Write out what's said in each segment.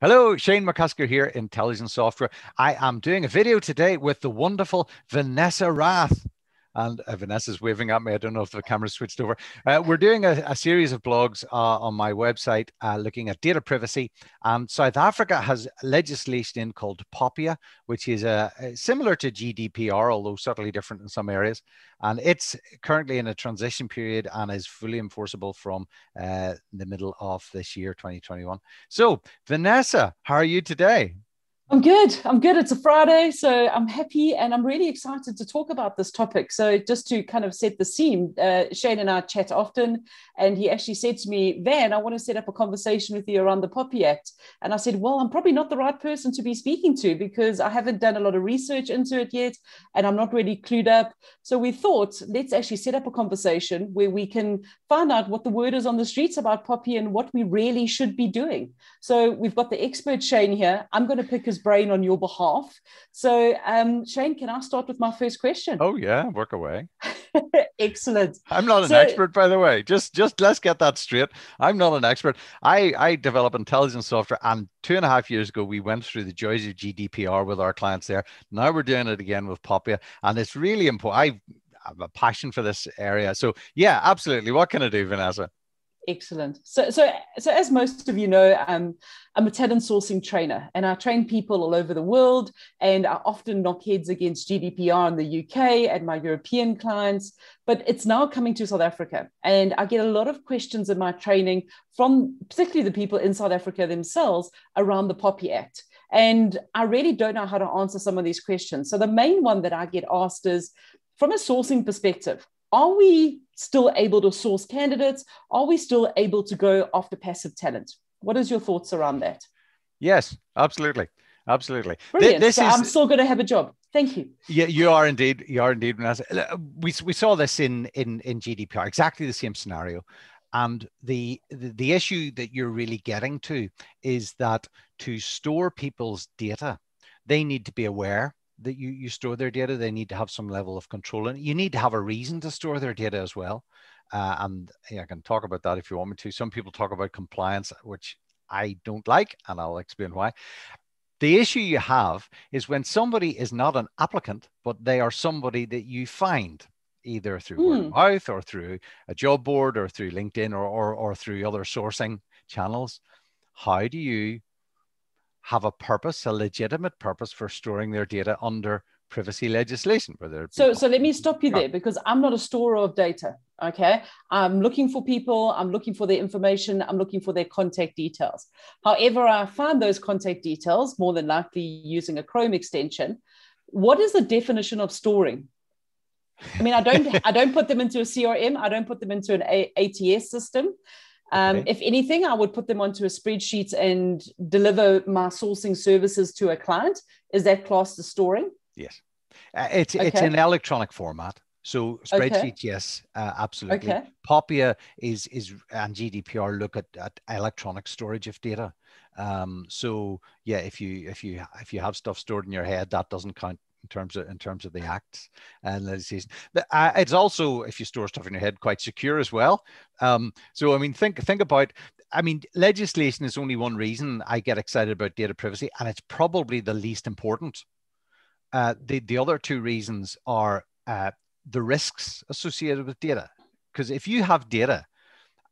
Hello, Shane McCusker here, Intelligence Software. I am doing a video today with the wonderful Vanessa Raath and uh, Vanessa's waving at me. I don't know if the camera switched over. Uh, we're doing a, a, series of blogs uh, on my website uh, looking at data privacy. And South Africa has legislation in called POPIA, which is uh, similar to GDPR, although subtly different in some areas. And it's currently in a transition period and is fully enforceable from uh, the middle of this year, 2021. So, Vanessa, how are you today? I'm good. I'm good. It's a Friday, so I'm happy and I'm really excited to talk about this topic. So, just to kind of set the scene, uh, Shane and I chat often, and he actually said to me, Van, I want to set up a conversation with you around the POPI Act. And I said, Well, I'm probably not the right person to be speaking to because I haven't done a lot of research into it yet and I'm not really clued up. So, we thought, let's actually set up a conversation where we can find out what the word is on the streets about POPI and what we really should be doing. So, we've got the expert Shane here. I'm going to pick his brain on your behalf. So, um, Shane, can I start with my first question? Oh yeah, work away. Excellent. I'm not an so, expert, by the way. Just, just let's get that straight. I'm not an expert. I, I develop intelligence software, and two and a half years ago, we went through the joys of GDPR with our clients there. Now we're doing it again with Popia, and it's really important. I have a passion for this area. So yeah, absolutely. What can I do, Vanessa? Excellent. So, so, so as most of you know, um, I'm a talent sourcing trainer, and I train people all over the world. And I often knock heads against GDPR in the UK and my European clients. But it's now coming to South Africa, and I get a lot of questions in my training from particularly the people in South Africa themselves around the POPI Act. And I really don't know how to answer some of these questions. So the main one that I get asked is, from a sourcing perspective, are we still able to source candidates? Are we still able to go after passive talent? What is your thoughts around that? Yes, absolutely. Absolutely. Brilliant. This so is, I'm still going to have a job. Thank you. Yeah, you are indeed. You are indeed. Uh, we, we saw this in, in, in GDPR, exactly the same scenario. And the, the, the issue that you're really getting to is that to store people's data, they need to be aware that you, you store their data, they need to have some level of control. And you need to have a reason to store their data as well. Uh, and yeah, I can talk about that if you want me to. Some people talk about compliance, which I don't like, and I'll explain why. The issue you have is when somebody is not an applicant, but they are somebody that you find either through mm. word of hmm. mouth or through a job board or through LinkedIn or, or, or through other sourcing channels. How do you have a purpose, a legitimate purpose for storing their data under privacy legislation. Whether so, so let me stop you there because I'm not a storer of data. Okay, I'm looking for people. I'm looking for their information. I'm looking for their contact details. However, I find those contact details more than likely using a Chrome extension. What is the definition of storing? I mean, I don't, I don't put them into a CRM. I don't put them into an a- ATS system. Um, okay. If anything, I would put them onto a spreadsheet and deliver my sourcing services to a client. Is that classed as storing? Yes, uh, it's okay. it's an electronic format. So spreadsheets, okay. yes, uh, absolutely. Okay. Popia is is and GDPR look at, at electronic storage of data. Um, so yeah, if you if you if you have stuff stored in your head, that doesn't count in terms of in terms of the acts and legislation. Uh, it's also, if you store stuff in your head, quite secure as well. Um, so I mean, think think about. I mean, legislation is only one reason I get excited about data privacy, and it's probably the least important. Uh, the the other two reasons are uh, the risks associated with data. Because if you have data,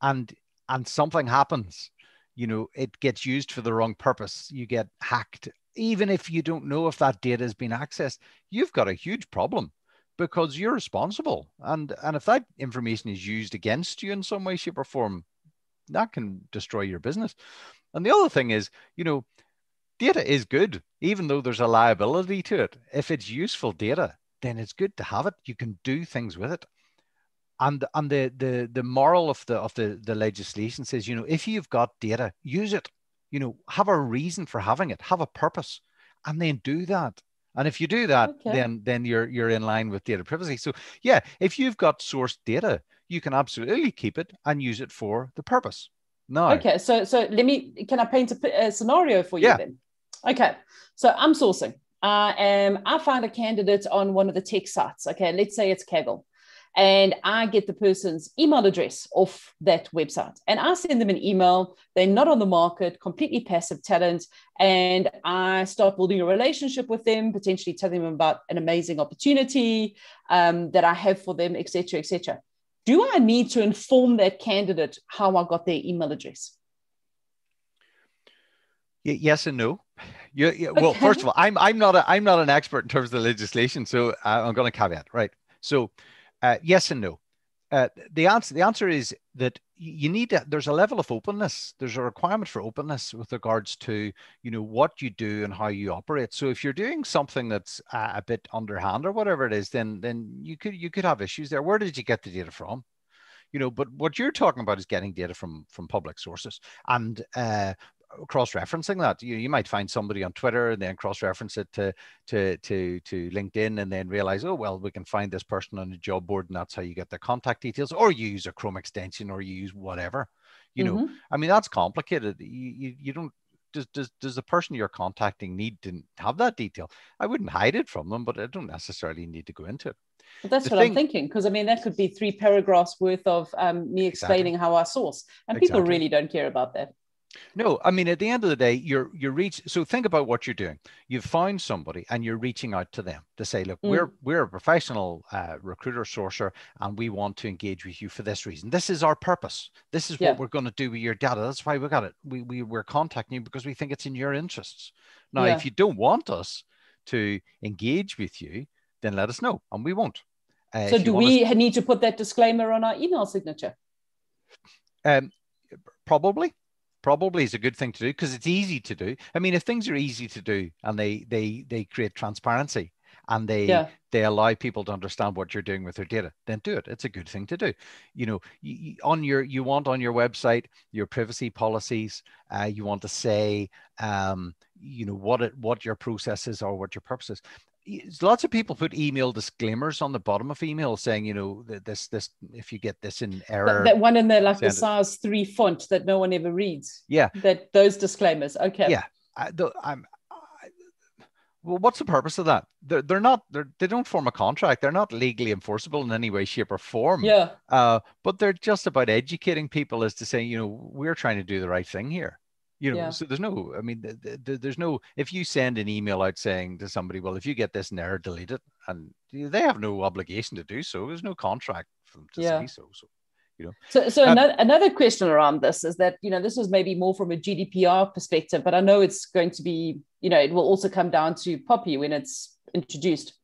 and and something happens, you know, it gets used for the wrong purpose. You get hacked even if you don't know if that data has been accessed, you've got a huge problem because you're responsible. And, and if that information is used against you in some way, shape, or form, that can destroy your business. And the other thing is, you know, data is good, even though there's a liability to it. If it's useful data, then it's good to have it. You can do things with it. And, and the, the, the moral of the, of the, the legislation says, you know, if you've got data, use it you know, have a reason for having it, have a purpose, and then do that. And if you do that, okay. then then you're you're in line with data privacy. So yeah, if you've got source data, you can absolutely keep it and use it for the purpose. No. Okay, so so let me can I paint a, a scenario for you yeah. then? Okay, so I'm sourcing. Uh, um, I find a candidate on one of the tech sites. Okay, let's say it's Kaggle. And I get the person's email address off that website. And I send them an email. They're not on the market, completely passive talent. And I start building a relationship with them, potentially telling them about an amazing opportunity um, that I have for them, etc., etc. Do I need to inform that candidate how I got their email address? Yes and no. You, you, well, first of all, I'm I'm not a, I'm not an expert in terms of the legislation, so I'm going to caveat right. So uh, yes and no. Uh, the answer the answer is that you need there's a level of openness. There's a requirement for openness with regards to you know what you do and how you operate. So if you're doing something that's a, a bit underhand or whatever it is then then you could you could have issues there. Where did you get the data from? You know but what you're talking about is getting data from from public sources. And uh, cross-referencing that. You, you might find somebody on Twitter and then cross-reference it to to to to LinkedIn and then realize, oh well, we can find this person on a job board and that's how you get their contact details, or you use a Chrome extension or you use whatever. You know, mm-hmm. I mean that's complicated. You, you, you don't does, does, does the person you're contacting need to have that detail? I wouldn't hide it from them, but I don't necessarily need to go into it. That's the what thing, I'm thinking, because I mean, that could be three paragraphs worth of um, me explaining exactly. how I source, and exactly. people really don't care about that. No, I mean at the end of the day, you're you're reach. So think about what you're doing. You've found somebody, and you're reaching out to them to say, "Look, mm. we're we're a professional uh, recruiter sourcer, and we want to engage with you for this reason. This is our purpose. This is yeah. what we're going to do with your data. That's why we got it. We we we're contacting you because we think it's in your interests. Now, yeah. if you don't want us to engage with you, then let us know, and we won't. Uh, so, do we us- need to put that disclaimer on our email signature? Um, probably probably is a good thing to do because it's easy to do. I mean, if things are easy to do and they they they create transparency and they yeah. they allow people to understand what you're doing with their data, then do it. It's a good thing to do. You know, you, on your you want on your website your privacy policies. Uh, you want to say, um, you know, what it what your processes are, what your purposes lots of people put email disclaimers on the bottom of email saying, you know, this, this, if you get this in error. That, one in there, like the SARS 3 font that no one ever reads. Yeah. That those disclaimers. Okay. Yeah. I, I'm, I, well, what's the purpose of that? They're, they're not, they're, they don't form a contract. They're not legally enforceable in any way, shape, or form. Yeah. Uh, but they're just about educating people as to say, you know, we're trying to do the right thing here you know yeah. so there's no i mean the, the, there's no if you send an email out saying to somebody well if you get this error delete it and they have no obligation to do so there's no contract for them to yeah. say so so you know so so um, another, another question around this is that you know this is maybe more from a gdpr perspective but i know it's going to be you know it will also come down to POPI when it's introduced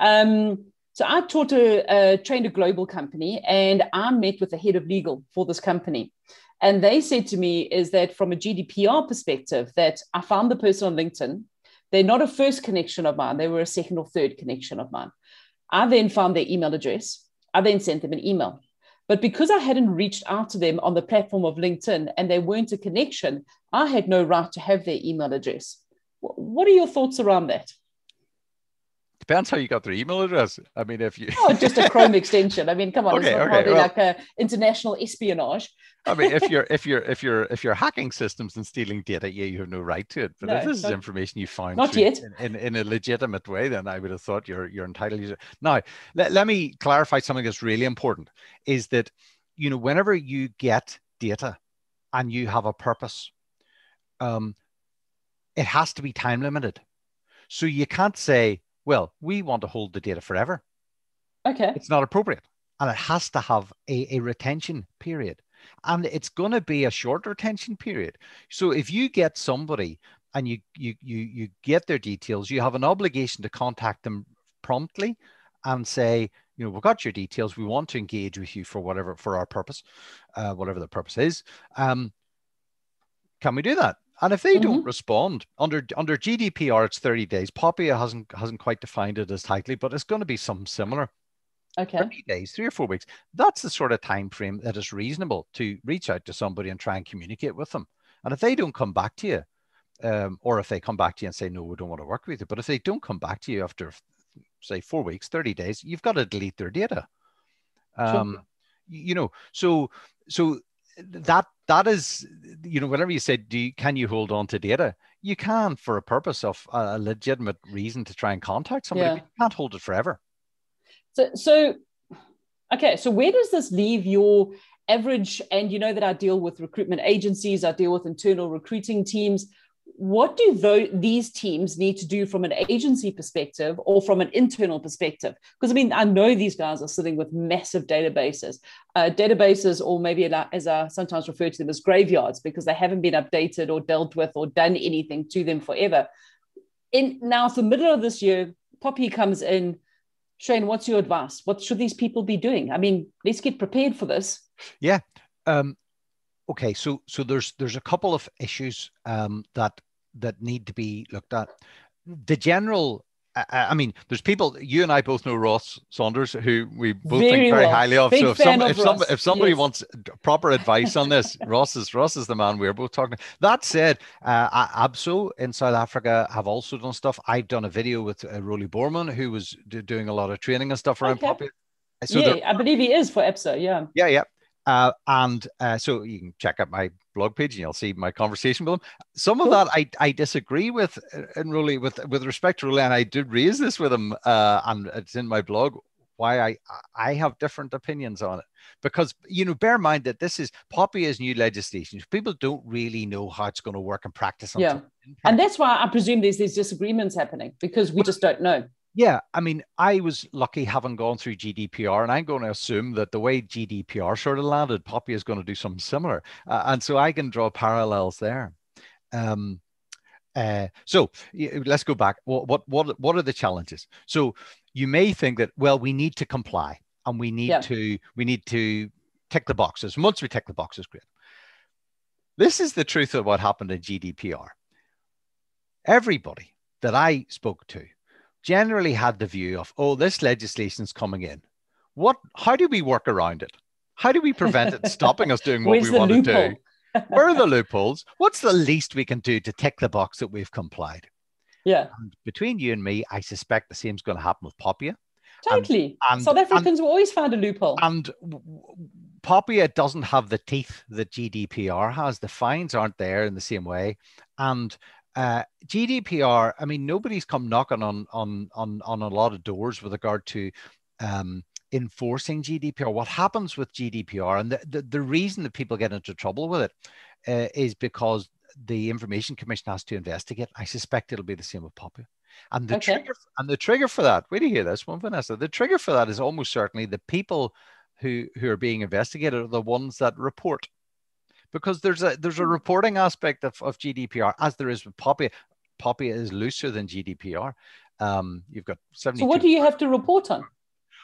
um so I taught a, a trained a global company and I met with the head of legal for this company. And they said to me is that from a GDPR perspective, that I found the person on LinkedIn. They're not a first connection of mine. They were a second or third connection of mine. I then found their email address. I then sent them an email. But because I hadn't reached out to them on the platform of LinkedIn and they weren't a connection, I had no right to have their email address. What are your thoughts around that? Depends how you got their email address. I mean, if you oh, just a Chrome extension. I mean, come on, okay, it's not okay, well, like a international espionage. I mean, if you're if you're if you're if you're hacking systems and stealing data, yeah, you have no right to it. But no, if this not, is information you found not yet in, in, in, a legitimate way, then I would have thought you're you're entitled to it. Now, let, let me clarify something that's really important: is that you know whenever you get data and you have a purpose, um, it has to be time limited. So you can't say, well, we want to hold the data forever. Okay. It's not appropriate. And it has to have a, a retention period. And it's going to be a short retention period. So if you get somebody and you, you, you, you get their details, you have an obligation to contact them promptly and say, you know, we've got your details. We want to engage with you for whatever, for our purpose, uh, whatever the purpose is. Um, can we do that? And if they mm-hmm. don't respond under under GDPR, it's 30 days. POPIA hasn't hasn't quite defined it as tightly, but it's going to be something similar. Okay. 30 days, three or four weeks. That's the sort of time frame that is reasonable to reach out to somebody and try and communicate with them. And if they don't come back to you, um, or if they come back to you and say, no, we don't want to work with you, but if they don't come back to you after, say, four weeks, 30 days, you've got to delete their data. Um, sure. You know, so so that that is you know whenever you said, do you, can you hold on to data you can for a purpose of a legitimate reason to try and contact somebody yeah. you can't hold it forever so so Okay, so where does this leave your average? And you know that I deal with recruitment agencies, I deal with internal recruiting teams what do th- these teams need to do from an agency perspective or from an internal perspective? Because I mean, I know these guys are sitting with massive databases, uh, databases, or maybe as I sometimes refer to them as graveyards, because they haven't been updated or dealt with or done anything to them forever. In now, it's the middle of this year, POPI comes in. Shane, what's your advice? What should these people be doing? I mean, let's get prepared for this. Yeah. Um, okay so so there's there's a couple of issues um, that that need to be looked at the general I mean, there's people. You and I both know Ross Saunders, who we both very think very well. highly of. Big so if, some, if, some, if somebody yes. wants proper advice on this, Ross is Ross is the man we're both talking. To. That said, uh, APSO in South Africa have also done stuff. I've done a video with uh, Roly Borman, who was doing a lot of training and stuff around okay. So yeah, I believe he is for APSO. Yeah. Yeah, yeah. Uh, and uh, so you can check out my blog page and you'll see my conversation with him. Some of that I, I disagree with, uh, and really with with respect to Roly, and I did raise this with him, uh, and it's in my blog why I I have different opinions on it because you know bear in mind that this is POPI is new legislation. People don't really know how it's going to work in practice. Yeah, and that's why I presume there's these disagreements happening because we just don't know. Yeah, I mean, I was lucky having gone through GDPR, and I'm going to assume that the way GDPR sort of landed, POPI is going to do something similar, uh, and so I can draw parallels there. Um, uh, so let's go back. What, what what what are the challenges? So you may think that well, we need to comply, and we need yeah. to we need to tick the boxes. Once we tick the boxes, great. This is the truth of what happened in GDPR. Everybody that I spoke to generally had the view of, oh, this legislation's coming in. What? How do we work around it? How do we prevent it stopping us doing what we want loophole? to do? Where are the loopholes? What's the least we can do to tick the box that we've complied? Yeah. And between you and me, I suspect the same is going to happen with POPIA. Totally. And, and South Africans and, will always find a loophole. And POPIA doesn't have the teeth that GDPR has. The fines aren't there in the same way. And uh, GDPR, I mean, nobody's come knocking on on on on a lot of doors with regard to um, enforcing GDPR. What happens with GDPR, and the, the, the reason that people get into trouble with it uh, is because the Information Commission has to investigate. I suspect it'll be the same with POPIA. And the okay. trigger and the trigger for that, wait to hear this one, Vanessa. The trigger for that is almost certainly the people who who are being investigated are the ones that report because there's a there's a hmm. reporting aspect of, of GDPR as there is with POPI. POPI is looser than GDPR. Um, you've got 70. So what do you have to report on?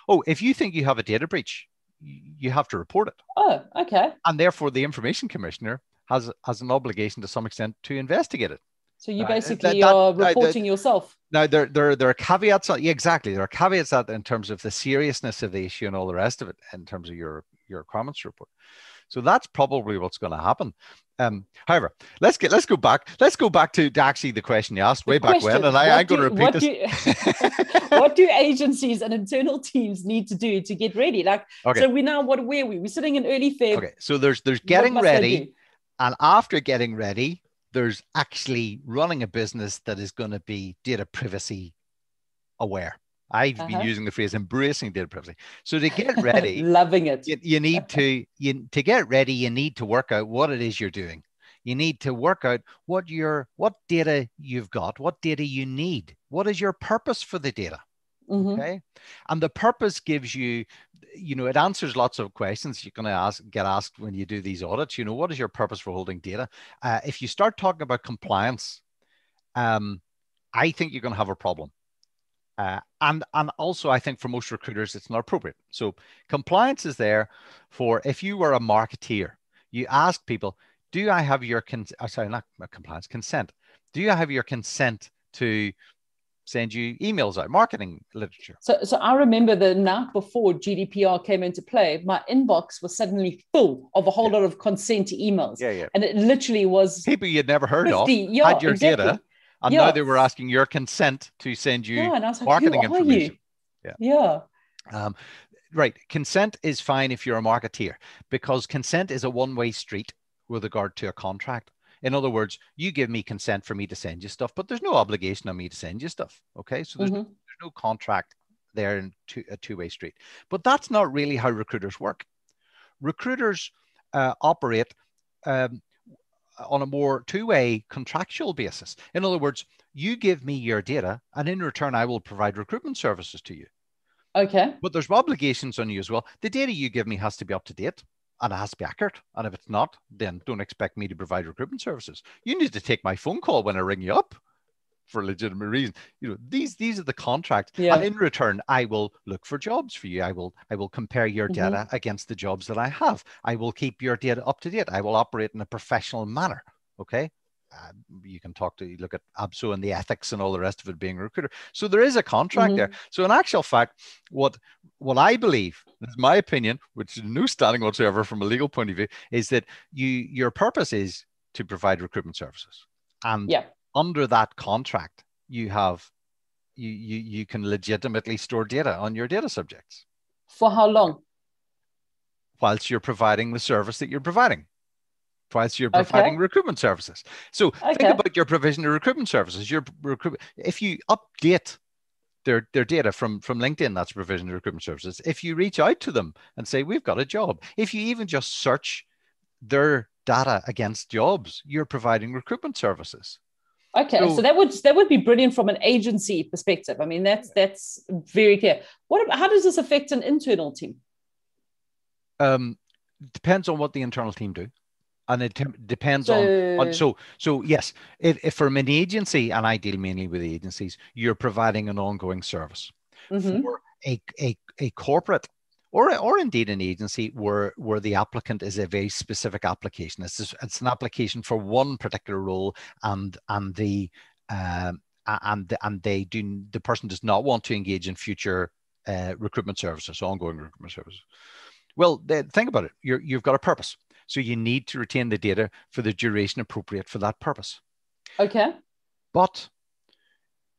Oh, if you think you have a data breach, you have to report it. Oh, okay. And therefore, the information commissioner has has an obligation to some extent to investigate it. So you basically uh, that, are reporting uh, yourself. Now there, there there are caveats. On, yeah, exactly. There are caveats that in terms of the seriousness of the issue and all the rest of it, in terms of your your comments report. So that's probably what's going to happen. Um, however, let's get let's go back. Let's go back to, to actually the question you asked way back when, and I, am going to repeat what this. Do, what do agencies and internal teams need to do to get ready? Like, okay. so we now what where are we? We're sitting in early Feb. Okay, so there's there's getting ready, and after getting ready, there's actually running a business that is going to be data privacy aware. I've uh-huh. been using the phrase embracing data privacy. So to get ready, loving it, you, you need to you, to get ready. You need to work out what it is you're doing. You need to work out what your what data you've got, what data you need, what is your purpose for the data. Mm-hmm. Okay, and the purpose gives you, you know, it answers lots of questions you're going to ask get asked when you do these audits. You know, what is your purpose for holding data? Uh, if you start talking about compliance, um, I think you're going to have a problem uh, and and also I think for most recruiters it's not appropriate. So compliance is there for if you were a marketeer, you ask people, do I have your con- oh, sorry not compliance consent? Do you have your consent to send you emails out, marketing literature? So so I remember the night before GDPR came into play, my inbox was suddenly full of a whole yeah. lot of consent emails. Yeah, yeah. And it literally was people you'd never heard 50, of yeah, had your exactly. data and yeah. now they were asking your consent to send you yeah, like, marketing information. Yeah. Yeah. Um, right. Consent is fine if you're a marketeer because consent is a one way street with regard to a contract. In other words, you give me consent for me to send you stuff, but there's no obligation on me to send you stuff. Okay. So there's, mm-hmm. no, there's no contract there in two, a two-way street. But that's not really how recruiters work. Recruiters uh, operate um, on a more two-way contractual basis. In other words, you give me your data, and in return, I will provide recruitment services to you. Okay. But there's obligations on you as well. The data you give me has to be up to date and it has to be accurate. And if it's not, then don't expect me to provide recruitment services. You need to take my phone call when I ring you up for a legitimate reason. You know, these these are the contracts. Yeah. And in return, I will look for jobs for you. I will I will compare your mm-hmm. data against the jobs that I have. I will keep your data up to date. I will operate in a professional manner. Okay. Uh, you can talk to you look at APSO and the ethics and all the rest of it being a recruiter. So there is a contract mm-hmm. there. So in actual fact, what what I believe, is my opinion, which is no standing whatsoever from a legal point of view, is that you your purpose is to provide recruitment services. And yeah under that contract, you have you, you you can legitimately store data on your data subjects. For how long? Whilst you're providing the service that you're providing. Whilst you're providing okay. recruitment services. So okay. think about your provision of recruitment services. Your recruitment if you update their, their data from, from LinkedIn, that's provision of recruitment services. If you reach out to them and say, We've got a job, if you even just search their data against jobs, you're providing recruitment services. Okay, so, so, that would that would be brilliant from an agency perspective. I mean, that's that's very clear. What how does this affect an internal team? Um, depends on what the internal team do, and it depends so, on, on, so so yes. If, if from an agency, and I deal mainly with agencies, you're providing an ongoing service. Mm-hmm. For a, a a corporate or, or indeed an agency where, where the applicant is a very specific application. It's, it's an application for one particular role and, and the, uh, and, and they do, the person does not want to engage in future uh, recruitment services, ongoing recruitment services. Well, they, think about it. You're, you've got a purpose. So you need to retain the data for the duration appropriate for that purpose. Okay. But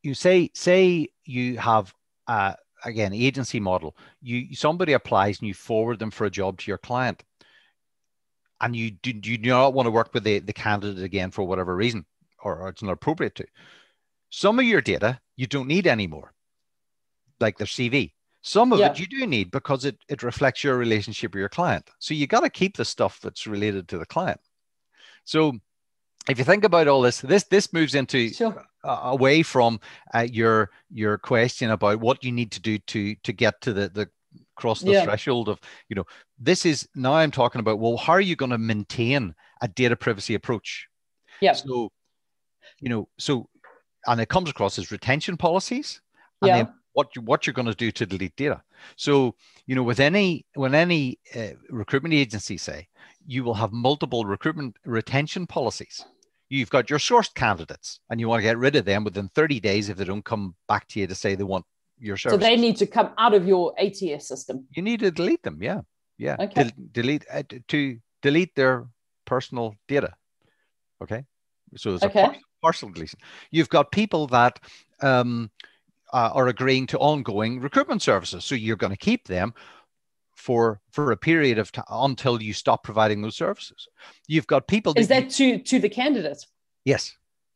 you say, say you have uh, again agency model. You somebody applies and you forward them for a job to your client. And you do, you do not want to work with the, the candidate again for whatever reason or, or it's not appropriate to. Some of your data you don't need anymore. Like their cv some of yeah. it you do need because it, it reflects your relationship with your client. So you got to keep the stuff that's related to the client. So if you think about all this, this this moves into sure. Uh, away from uh, your your question about what you need to do to to get to the the cross the yeah. threshold of you know this is now I'm talking about well how are you going to maintain a data privacy approach? Yeah. So you know so and it comes across as retention policies and yeah. then what you what you're going to do to delete data. So you know with any when any uh, recruitment agency say you will have multiple recruitment retention policies you've got your sourced candidates and you want to get rid of them within 30 days if they don't come back to you to say they want your service. So they need to come out of your ATS system. You need to delete them. Yeah. Yeah. Okay. Del- delete uh, to delete their personal data. Okay. So there's okay. a par- partial deletion. You've got people that um, uh, are agreeing to ongoing recruitment services. So you're going to keep them for for a period of time until you stop providing those services. You've got people. Is that, to to the candidate? Yes.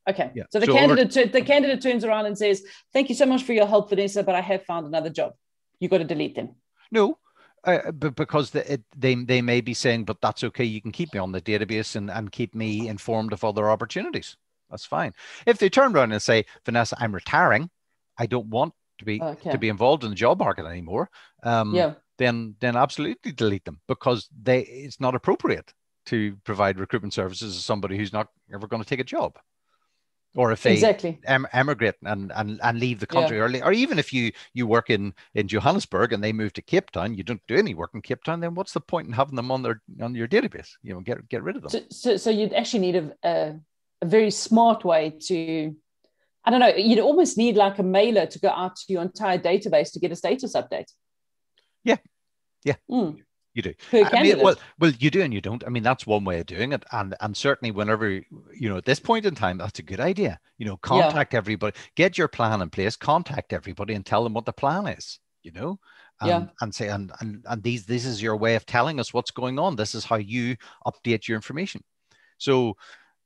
Okay. Yeah. So the so candidate the candidate turns around and says, "Thank you so much for your help, Vanessa, but I have found another job. You got to delete them." No, uh, but because the, it, they they may be saying, "But that's okay. You can keep me on the database and and keep me informed of other opportunities. That's fine." If they turn around and say, "Vanessa, I'm retiring. I don't want to be okay. to be involved in the job market anymore." Um, yeah then then absolutely delete them because they it's not appropriate to provide recruitment services to somebody who's not ever going to take a job or if they exactly. em- emigrate and, and, and leave the country yeah. early, or even if you you work in, in Johannesburg and they move to Cape Town, you don't do any work in Cape Town, then what's the point in having them on their on your database? You know, get get rid of them. So, so, so you'd actually need a, a, a very smart way to, I don't know, you'd almost need like a mailer to go out to your entire database to get a status update. Yeah, yeah. Mm. You do. I mean, well, well, you do and you don't. I mean, that's one way of doing it, and and certainly whenever you know at this point in time, that's a good idea. You know, contact yeah. everybody, get your plan in place, contact everybody, and tell them what the plan is. You know, and, yeah. and say and, and and these this is your way of telling us what's going on. This is how you update your information. So,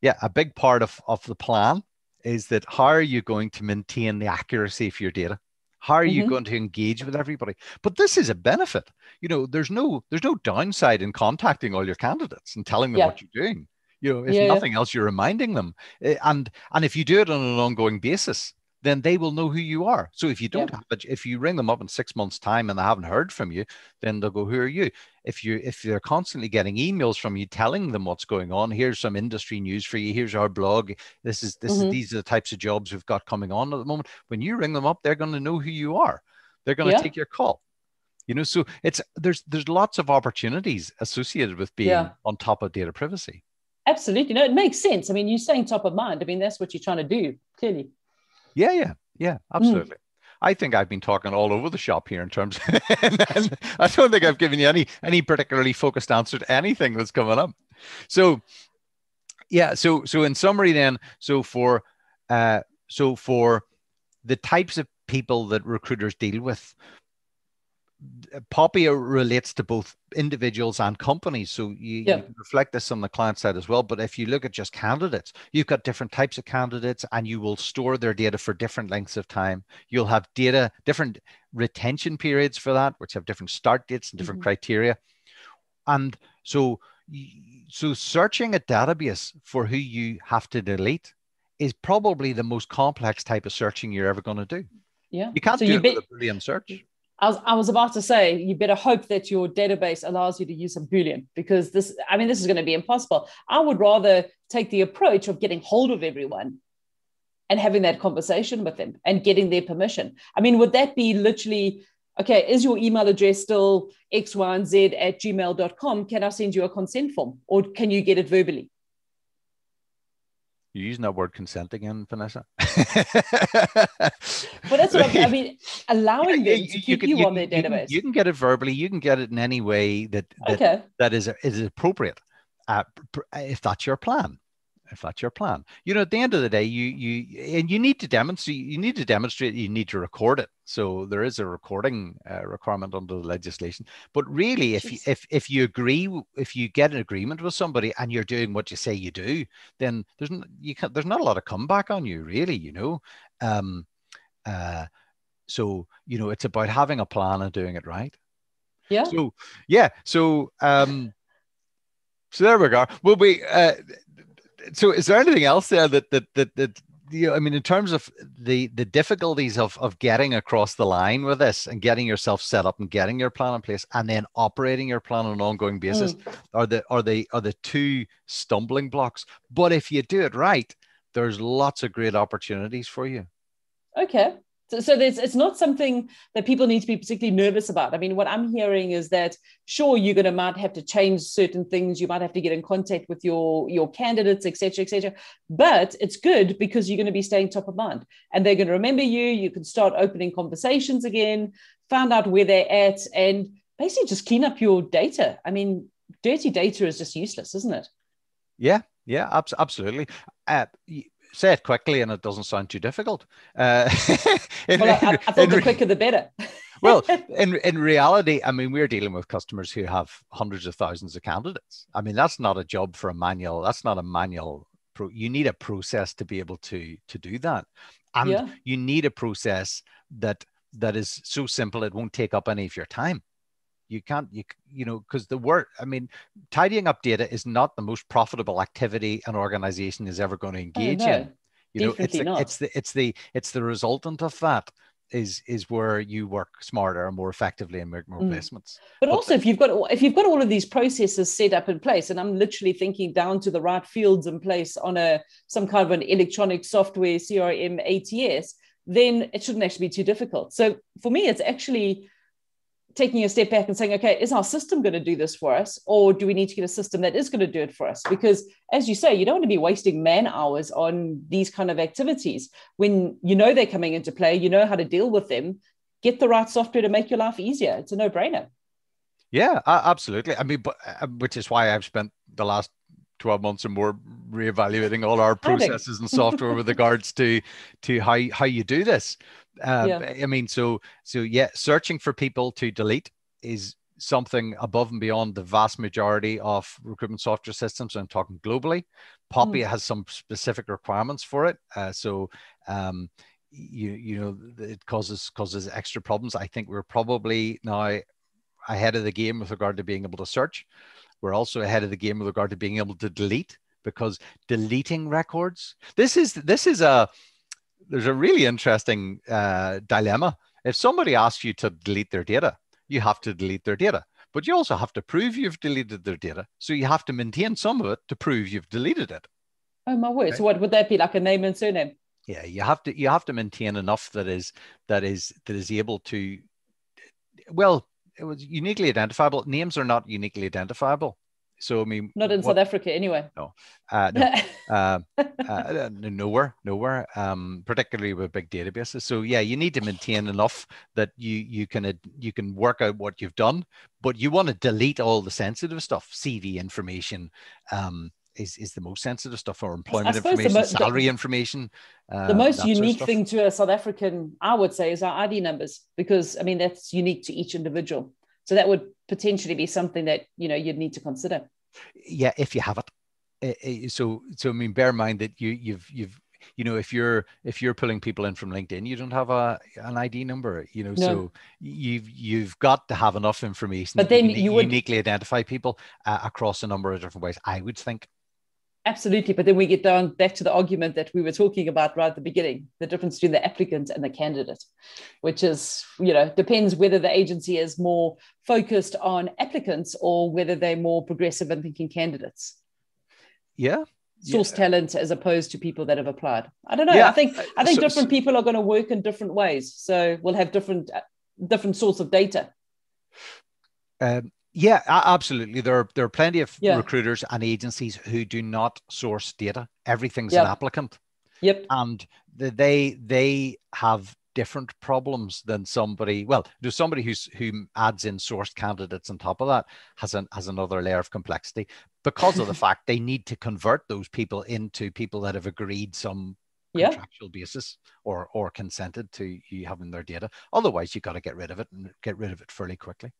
yeah, a big part of of the plan is that how are you going to maintain the accuracy of your data? How are you mm-hmm. going to engage with everybody? But this is a benefit. You know, there's no there's no downside in contacting all your candidates and telling them yeah. what you're doing. You know, if yeah, nothing yeah. else, you're reminding them. Eh, and and if you do it on an ongoing basis, then they will know who you are. So if you don't have it, if you ring them up in six months' time and they haven't heard from you, then they'll go, "Who are you?" If you if they're constantly getting emails from you telling them what's going on, here's some industry news for you. Here's our blog. This is this mm-hmm. is these are the types of jobs we've got coming on at the moment. When you ring them up, they're going to know who you are. They're going to yeah. take your call. You know, so it's there's there's lots of opportunities associated with being yeah. on top of data privacy. Absolutely. No, it makes sense. I mean, you're saying top of mind. I mean, that's what you're trying to do, clearly. Yeah, yeah, yeah, hmm. absolutely. Mm. I think I've been talking all over the shop here in terms, of, and I don't think I've given you any any particularly focused answer to anything that's coming up. So, yeah. So, so in summary, then, so for, uh, so for the types of people that recruiters deal with, Popia relates to both individuals and companies. So you, yeah. you, reflect this on the client side as well. But if you look at just candidates, you've got different types of candidates and you will store their data for different lengths of time. You'll have data, different retention periods for that, which have different start dates and different mm-hmm. criteria. And so, so searching a database for who you have to delete is probably the most complex type of searching you're ever going to do. Yeah. You can't so do you it with a Boolean search I was, I was about to say, you better hope that your database allows you to use some Boolean because this, I mean, this is going to be impossible. I would rather take the approach of getting hold of everyone and having that conversation with them and getting their permission. I mean, would that be literally, okay, is your email address still x, y, and z at gmail.com? Can I send you a consent form or can you get it verbally? You're using that word consent again, Vanessa. but that's what I mean. Allowing them to keep you, can, you, you on their database. You can, you can, get it verbally. You can get it in any way that that, okay. that is is appropriate, uh, if that's your plan if that's your plan. You know, at the end of the day, you you and you need to demonstrate. You need to demonstrate. You need to record it. So there is a recording uh, requirement under the legislation. But really, if you, if if you agree, if you get an agreement with somebody and you're doing what you say you do, then there's you can there's not a lot of comeback on you, really. You know. Um, uh, so you know, it's about having a plan and doing it right. Yeah. So yeah. So um. So there we go. Well, we uh, so is there anything else there that that that, that you know, I mean, in terms of the the difficulties of of getting across the line with this and getting yourself set up and getting your plan in place and then operating your plan on an ongoing basis mm. are the are the are the two stumbling blocks. But if you do it right, there's lots of great opportunities for you. Okay. So, so there's, it's not something that people need to be particularly nervous about. I mean, what I'm hearing is that sure, you're going to might have to change certain things. You might have to get in contact with your your candidates, etc., etc. But it's good because you're going to be staying top of mind, and they're going to remember you. You can start opening conversations again, find out where they're at, and basically just clean up your data. I mean, dirty data is just useless, isn't it? Yeah, yeah, absolutely. Uh, say it quickly and it doesn't sound too difficult. Uh, in, well, I, I, thought the quicker the better. well, in, in reality, I mean, we're dealing with customers who have hundreds of thousands of candidates. I mean, that's not a job for a manual. That's not a manual. Pro, you need a process to be able to to do that, and yeah. you need a process that that is so simple it won't take up any of your time you can't you you know because the work i mean tidying up data is not the most profitable activity an organization is ever going to engage oh, no. in you know it's the, it's the it's the it's the resultant of that is is where you work smarter and more effectively and make more mm. placements. But, but also, if you've got if you've got all of these processes set up in place, and I'm literally thinking down to the right fields in place on a some kind of an electronic software CRM ATS, then it shouldn't actually be too difficult. So for me, it's actually taking a step back and saying, okay, is our system going to do this for us? Or do we need to get a system that is going to do it for us? Because as you say, you don't want to be wasting man hours on these kind of activities when you know they're coming into play, you know how to deal with them, get the right software to make your life easier. It's a no brainer. Yeah, absolutely. I mean, but, uh, which is why I've spent the last 12 months or more reevaluating all our processes and software with regards to to how how you do this uh, yeah. I mean, so so yeah, searching for people to delete is something above and beyond the vast majority of recruitment software systems. I'm talking globally. POPI mm. has some specific requirements for it. Uh, so um, you you know it causes causes extra problems. I think we're probably now ahead of the game with regard to being able to search. We're also ahead of the game with regard to being able to delete because deleting records. This is this is a there's a really interesting uh, dilemma. If somebody asks you to delete their data, you have to delete their data, but you also have to prove you've deleted their data. So you have to maintain some of it to prove you've deleted it. Oh my word! Okay. So what would that be like a name and surname? Yeah, you have to you have to maintain enough that is that is that is able to well, it was uniquely identifiable. Names are not uniquely identifiable. So I mean, not in what, South Africa anyway. No, uh, no uh, uh, nowhere, nowhere. Um, particularly with big databases. So yeah, you need to maintain enough that you you can you can work out what you've done, but you want to delete all the sensitive stuff, CV information, um, is, is the most sensitive stuff or employment information, mo- salary the, information. Uh, the most unique sort of thing to a South African, I would say, is our ID numbers, because I mean, that's unique to each individual. So that would potentially be something that, you know, you'd need to consider. Yeah, if you have it. So, so I mean, bear in mind that you, you've, you've, you know, if you're if you're pulling people in from LinkedIn, you don't have a an ID number. You know, no. so you've you've got to have enough information. But then you, would uniquely identify people uh, across a number of different ways. I would think. Absolutely. But then we get down back to the argument that we were talking about right at the beginning the difference between the applicant and the candidate, which is, you know, depends whether the agency is more focused on applicants or whether they're more progressive and thinking candidates. Yeah. Source yeah. talent as opposed to people that have applied. I don't know. Yeah. I think I think so, different so, people are going to work in different ways. So we'll have different different sorts of data. Um, yeah, absolutely. There, are, there are plenty of yeah. recruiters and agencies who do not source data. Everything's yep. an applicant. Yep. And they they have different problems than somebody. Well, there's somebody who's who adds in sourced candidates on top of that has an has another layer of complexity because of the fact they need to convert those people into people that have agreed some yeah. contractual basis or or consented to you having their data. Otherwise, you've got to get rid of it and get rid of it fairly quickly.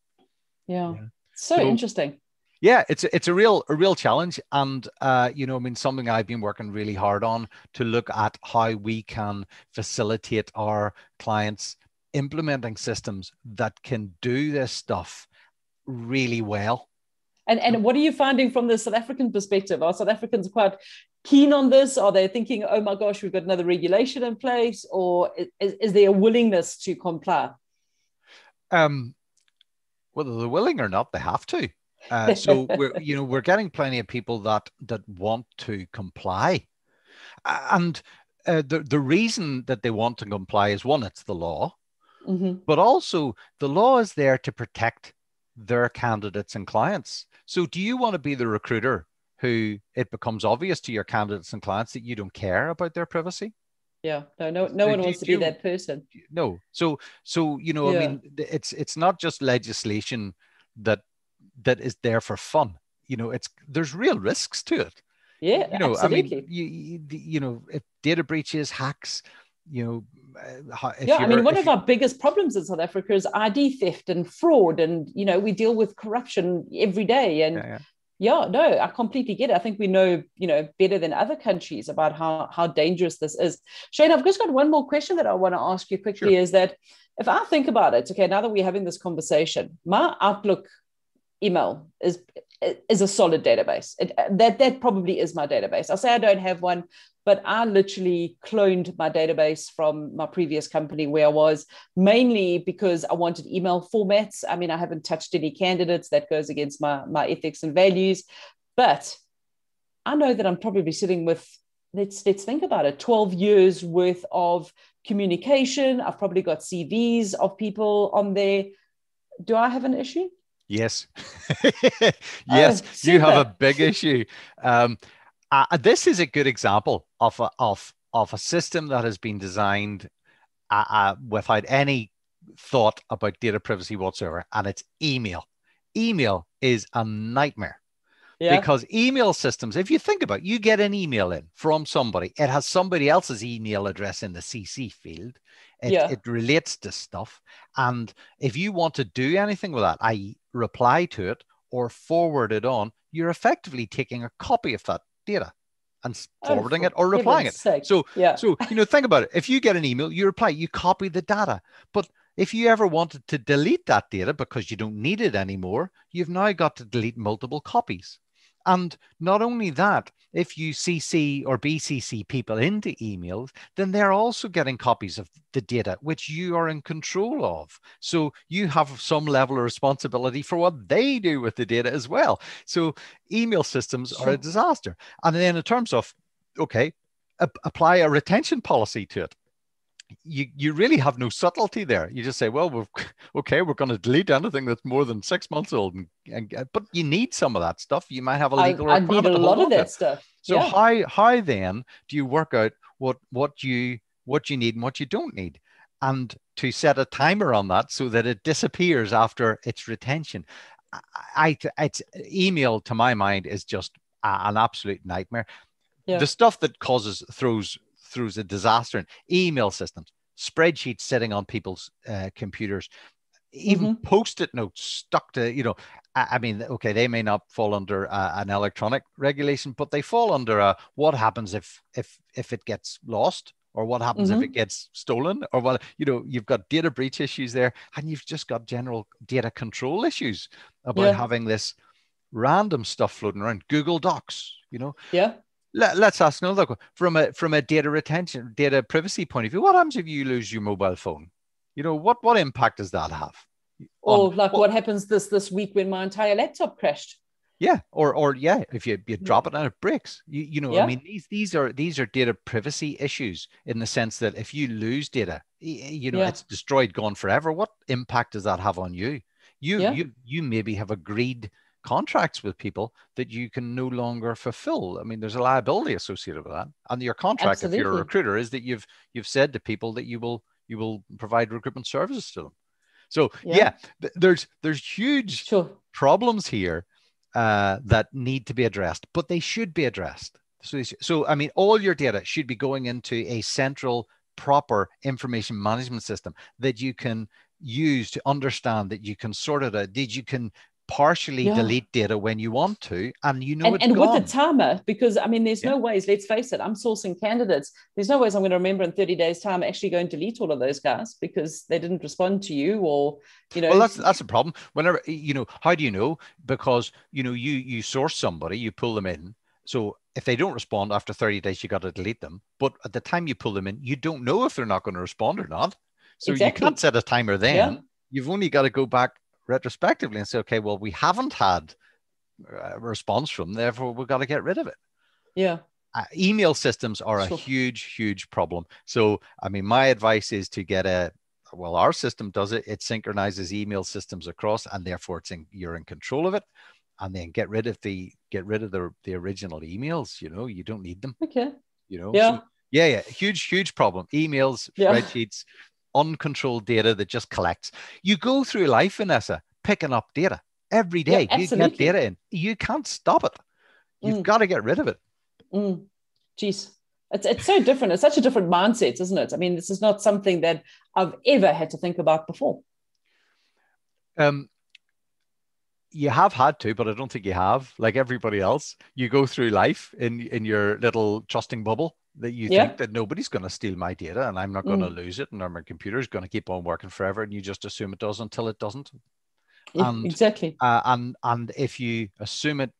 yeah. yeah. So, so interesting. Yeah, it's a, it's a real a real challenge, and uh, you know, I mean, something I've been working really hard on to look at how we can facilitate our clients implementing systems that can do this stuff really well. And and what are you finding from the South African perspective? Are South Africans quite keen on this? Are they thinking, oh my gosh, we've got another regulation in place, or is, is there a willingness to comply? Um, whether they're willing or not, they have to. Uh, so we're you know we're getting plenty of people that that want to comply, and uh, the the reason that they want to comply is one, it's the law, mm-hmm. but also the law is there to protect their candidates and clients. So do you want to be the recruiter who it becomes obvious to your candidates and clients that you don't care about their privacy? Yeah. No no no one wants to be that person. No. So so you know yeah. i mean it's it's not just legislation that that is there for fun. You know it's there's real risks to it. Yeah you know absolutely. i mean you, you, you know if data breaches hacks you know uh, yeah i mean one of our biggest problems in south africa is id theft and fraud and you know we deal with corruption every day and yeah, yeah yeah no i completely get it i think we know you know better than other countries about how how dangerous this is shane i've just got one more question that i want to ask you quickly sure. is that if i think about it okay now that we're having this conversation my outlook email is is a solid database. It, uh, that that probably is my database. I'll say i don't have one but I literally cloned my database from my previous company where I was mainly because I wanted email formats. I mean, I haven't touched any candidates that goes against my, my ethics and values, but I know that I'm probably sitting with let's let's think about it 12 years worth of communication. I've probably got cvs of people on there. Do i have an issue yes yes you have a big issue um, uh, this is a good example of a, of of a system that has been designed uh, uh, without any thought about data privacy whatsoever, and it's email. Email is a nightmare. Yeah. Because email systems, if you think about it, you get an email in from somebody, it has somebody else's email address in the CC field. It, yeah. it relates to stuff. And if you want to do anything with that, i.e., reply to it or forward it on, you're effectively taking a copy of that data and oh, forwarding oh, it or replying it. Sake. So, yeah. so you know, think about it. If you get an email, you reply, you copy the data. But if you ever wanted to delete that data because you don't need it anymore, you've now got to delete multiple copies. And not only that, if you CC or BCC people into emails, then they're also getting copies of the data, which you are in control of. So you have some level of responsibility for what they do with the data as well. So email systems are a disaster. And then in terms of, okay, apply a retention policy to it you you really have no subtlety there. You just say, well, we're, okay, we're going to delete anything that's more than six months old, and, and but you need some of that stuff. You might have a legal. I, I need a lot of that stuff. So yeah. how how then do you work out what what you what you need and what you don't need, and to set a timer on that so that it disappears after its retention? I, I it's email to my mind is just an absolute nightmare. Yeah. The stuff that causes throws through a disaster in email systems, spreadsheets sitting on people's uh, computers, even mm-hmm. post-it notes stuck to you know I, I mean okay they may not fall under uh, an electronic regulation but they fall under a what happens if if if it gets lost or what happens mm-hmm. if it gets stolen or what you know you've got data breach issues there and you've just got general data control issues about yeah. having this random stuff floating around google docs you know yeah let, us ask another question. from a from a data retention, data privacy point of view. What happens if you lose your mobile phone? You know what what impact does that have? Or oh, like what, what happens this this week when my entire laptop crashed? Yeah, or or yeah, if you, you mm. drop it and it breaks, you you know, yeah. I mean, these these are these are data privacy issues in the sense that if you lose data, you know, yeah. it's destroyed, gone forever. What impact does that have on you? You yeah. you you maybe have agreed contracts with people that you can no longer fulfill. I mean, there's a liability associated with that. And your contract, Absolutely. if you're a recruiter, is that you've you've said to people that you will you will provide recruitment services to them. So yeah, yeah th- there's there's huge sure. problems here uh, that need to be addressed, but they should be addressed. So, so I mean, all your data should be going into a central, proper information management system that you can use to understand that you can sort it out, Did you can partially yeah. delete data when you want to and you know and, and with the timer because i mean there's yeah. no ways let's face it i'm sourcing candidates. There's no ways i'm going to remember in 30 days time actually going to delete all of those guys because they didn't respond to you or you know. Well that's that's a problem. Whenever you know how do you know? Because you know you you source somebody you pull them in. So if they don't respond after 30 days you got to delete them. But at the time you pull them in you don't know if they're not going to respond or not. So exactly. you can't set a timer then. Yeah. you've only got to go back retrospectively and say, okay, well, we haven't had a response from, them, therefore we've got to get rid of it. Yeah. Uh, email systems are a huge, huge problem. So, I mean, my advice is to get a well, our system does it. It synchronizes email systems across, and therefore, it's in, you're in control of it. And then get rid of the get rid of the the original emails. You know, you don't need them. Okay. You know. Yeah. So, yeah, yeah. Huge, huge problem. Emails, yeah. spreadsheets, uncontrolled data that just collects. You go through life, Vanessa, picking up data every day. Yeah, you get data in. You can't stop it. You've mm. got to get rid of it. Mm. Jeez. It's, it's so different. It's such a different mindset, isn't it? I mean, this is not something that I've ever had to think about before. Um, you have had to, but I don't think you have. Like everybody else, you go through life in in your little trusting bubble, that you yeah. think that nobody's going to steal my data and I'm not going to mm. lose it and my computer is going to keep on working forever and you just assume it does until it doesn't. And, exactly. Uh, and and if you assume it,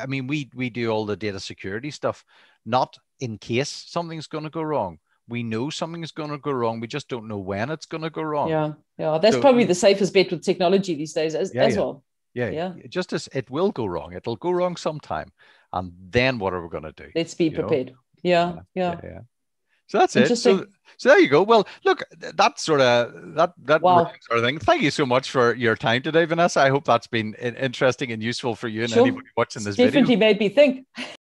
I mean, we we do all the data security stuff, not in case something's going to go wrong. We know something is going to go wrong. We just don't know when it's going to go wrong. Yeah, yeah. That's so, probably the safest bet with technology these days as, yeah, as yeah. well. Yeah, yeah. Just as it will go wrong, it'll go wrong sometime, and then what are we going to do? Let's be prepared. Know? Yeah, yeah. yeah, So that's it. So, so there you go. Well, look, that sort of that that wow. sort of thing. Thank you so much for your time today, Vanessa. I hope that's been interesting and useful for you and sure. anybody watching this definitely video. made me think.